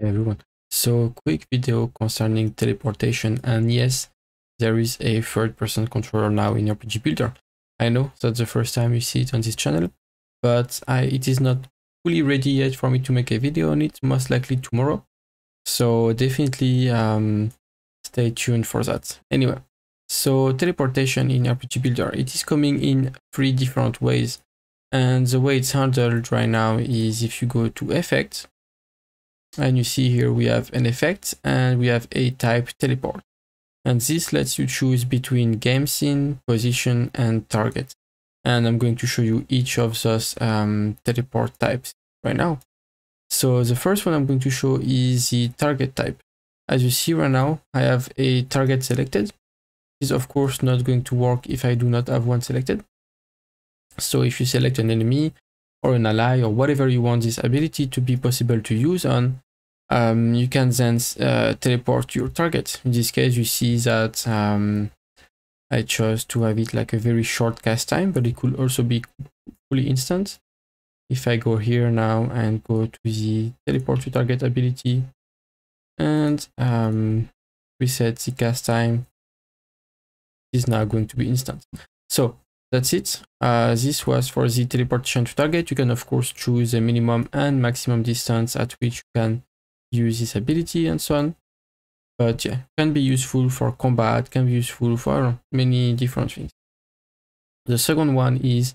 Everyone. So quick video concerning teleportation and yes, there is a third person controller now in RPG Builder. I know that's the first time you see it on this channel, but I, it is not fully ready yet for me to make a video on it, most likely tomorrow. So definitely um, stay tuned for that. Anyway, so teleportation in RPG Builder, it is coming in three different ways. And the way it's handled right now is if you go to effects, and you see here we have an effect and we have a type teleport. And this lets you choose between game scene, position, and target. And I'm going to show you each of those um, teleport types right now. So the first one I'm going to show is the target type. As you see right now, I have a target selected. This is of course not going to work if I do not have one selected. So if you select an enemy or an ally or whatever you want this ability to be possible to use on, um, you can then uh, teleport your target. In this case, you see that um, I chose to have it like a very short cast time, but it could also be fully instant. If I go here now and go to the teleport to target ability and um, reset the cast time, is now going to be instant. So that's it. Uh, this was for the teleportation to target. You can of course choose a minimum and maximum distance at which you can use this ability and so on. But yeah, can be useful for combat, can be useful for many different things. The second one is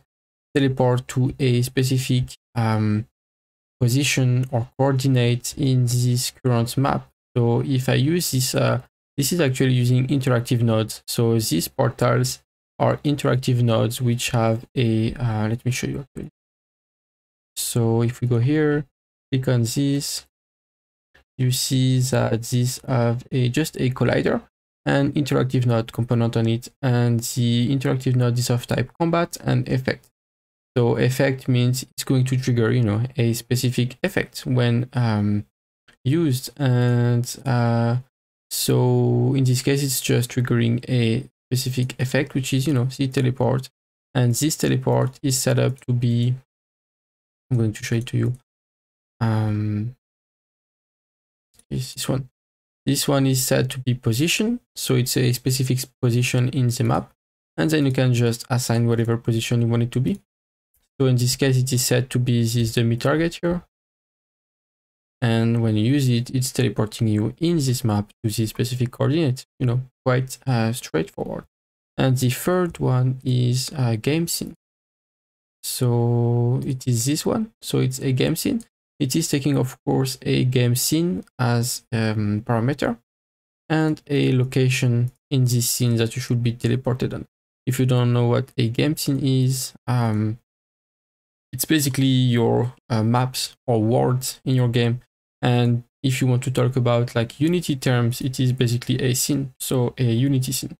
teleport to a specific um, position or coordinate in this current map. So if I use this, uh, this is actually using interactive nodes. So these portals are interactive nodes which have a, uh, let me show you. So if we go here, click on this, you see that these have a just a collider and interactive node component on it and the interactive node is of type combat and effect. So effect means it's going to trigger you know a specific effect when um, used and uh, so in this case it's just triggering a specific effect which is you know the teleport. And this teleport is set up to be i'm going to show it to you um is this one. This one is set to be position, so it's a specific position in the map, and then you can just assign whatever position you want it to be. So in this case, it is set to be this dummy target here. And when you use it, it's teleporting you in this map to the specific coordinate, you know, quite uh, straightforward. And the third one is a game scene. So it is this one. So it's a game scene. It is taking, of course, a game scene as um, parameter and a location in this scene that you should be teleported on. If you don't know what a game scene is, um, it's basically your uh, maps or worlds in your game. And if you want to talk about like Unity terms, it is basically a scene, so a Unity scene.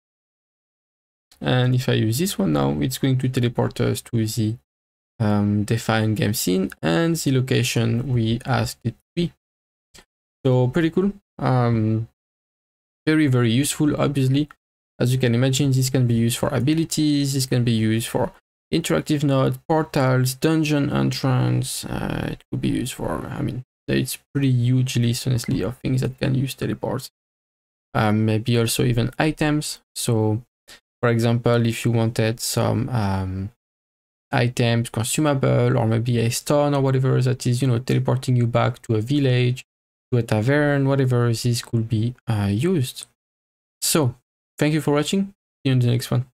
And if I use this one now, it's going to teleport us to the um, define game scene and the location we asked it to be. So pretty cool. Um, very, very useful, obviously. As you can imagine, this can be used for abilities, this can be used for interactive node, portals, dungeon entrance. Uh, it could be used for, I mean, it's pretty huge list, honestly, of things that can use teleports. Um, maybe also even items. So, for example, if you wanted some um, items, consumable, or maybe a stone or whatever that is, you know, teleporting you back to a village, to a tavern, whatever this could be uh, used. So, thank you for watching. See you in the next one.